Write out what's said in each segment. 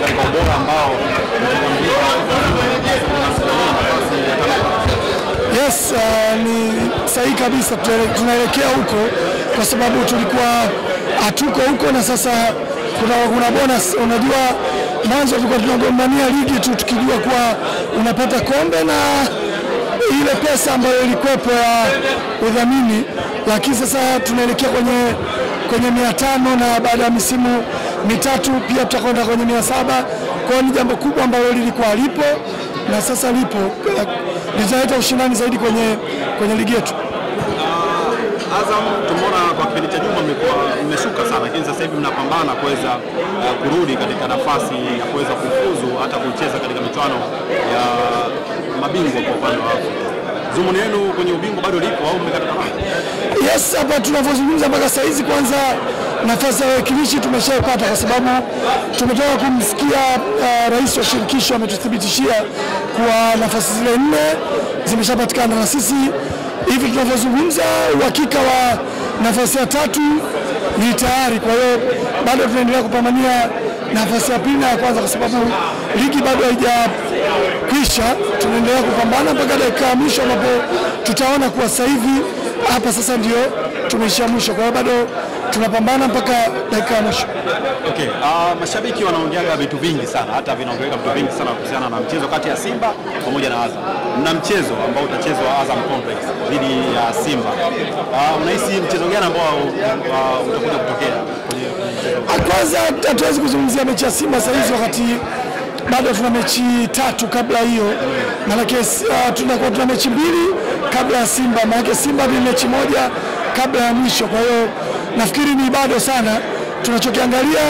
katika ubora ambao Yes, uh, ni sahihi kabisa. Tunaelekea huko kwa sababu tulikuwa hatuko huko na sasa kuna, kuna bonus. Unajua, mwanzo tulikuwa tunagombania ligi tu tukijua kuwa unapata kombe na ile pesa ambayo ilikuwepo ya udhamini, lakini sasa tunaelekea kwenye kwenye mia tano na baada ya misimu mitatu pia tutakwenda kwenye mia saba Kwa hiyo ni jambo kubwa ambalo lilikuwa lipo na sasa lipo litaleta ushindani zaidi kwenye, kwenye ligi yetu. Azam tumeona kwa kipindi cha nyuma mmekuwa mmeshuka sana, lakini sasa hivi mnapambana kuweza uh, kurudi katika nafasi ya kuweza kufuzu hata kucheza katika michuano ya mabingwa kwa upande wa Afrika. Zumuni yenu kwenye ubingwa bado lipo au mmekata tamaa? Yes, hapa tunavyozungumza mpaka saa hizi, kwanza nafasi ya wawakilishi tumeshaipata kwa sababu tumetoka kumsikia uh, rais wa shirikisho ametuthibitishia kuwa nafasi zile nne zimeshapatikana, na sisi hivi tunavyozungumza uhakika wa nafasi ya tatu ni tayari. Kwa hiyo bado tunaendelea kupambania nafasi ya pili na ya kwanza, kwa sababu ligi bado haijakwisha. Tunaendelea kupambana mpaka dakika ya mwisho ambapo tutaona kuwa sasa hivi hapa sasa ndio tumeishia mwisho. Kwa hiyo bado tunapambana mpaka dakika ya mwisho. Okay, uh, mashabiki wanaongeaga vitu vingi sana, hata vinaongeaga vitu vingi sana kuhusiana na mchezo kati ya Simba pamoja na Azam. Mna mchezo ambao utachezwa Azam Complex dhidi ya Simba. Uh, unahisi mchezo gani ambao uh, utakuja kutokea kwenye? Kwanza hatuwezi kuzungumzia mechi ya Simba sasa hizi wakati bado tuna mechi tatu kabla hiyo, maanake uh, tunakuwa tuna mechi mbili kabla ya Simba, maanake Simba ni mechi moja kabla ya mwisho. Kwa hiyo nafikiri ni bado sana. Tunachokiangalia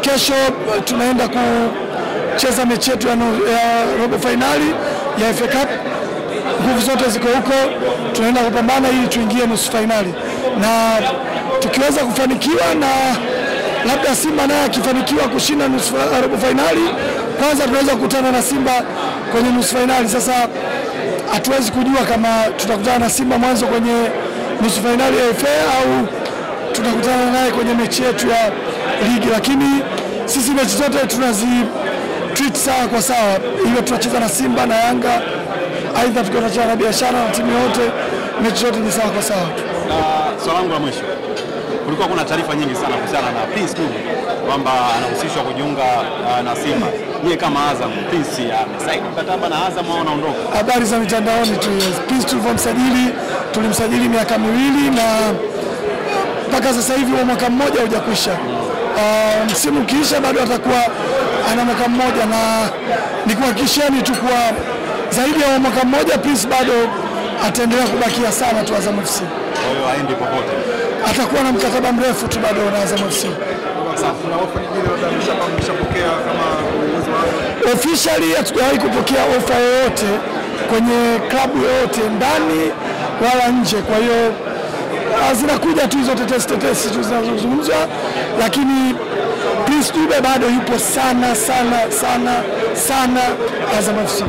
kesho, uh, tunaenda kucheza mechi yetu ya, no- ya robo fainali ya FA Cup nguvu zote ziko huko, tunaenda kupambana ili tuingie nusu fainali, na tukiweza kufanikiwa na labda Simba naye akifanikiwa kushinda nusu robo fainali, kwanza tunaweza kukutana na Simba kwenye nusu fainali. Sasa hatuwezi kujua kama tutakutana na Simba mwanzo kwenye nusu fainali ya FA au tutakutana naye kwenye mechi yetu ya ligi, lakini sisi mechi zote tunazi treat sawa kwa sawa, hiyo tunacheza na Simba na Yanga, aidha tukiwa tunacheza na biashara na timu yote, mechi zote ni sawa kwa sawa. Na swali langu la mwisho, kulikuwa kuna taarifa nyingi sana kuhusiana na Prince Dube kwamba anahusishwa kujiunga uh, na Simba. Yeye kama Azam, Prince amesaini mkataba na Azam au anaondoka? Habari za mitandaoni tu. Prince tulivyomsajili, tulimsajili miaka miwili na mpaka sasa hivi wa mwaka mmoja hujakwisha. Uh, msimu ukiisha bado atakuwa ana mwaka mmoja, na ni kuhakikisheni tu kuwa zaidi ya mwaka mmoja Prince bado ataendelea kubakia sana tu Azam FC. Kwa hiyo haendi popote. Atakuwa na mkataba mrefu tu bado na Azam FC. Officially hatujawahi kupokea ofa yoyote kwenye klabu yoyote ndani wala nje. Kwa hiyo zinakuja tu hizo tetesi tetesi tu zinazozungumzwa, lakini Prince Dube bado yupo sana sana sana sana Azam FC.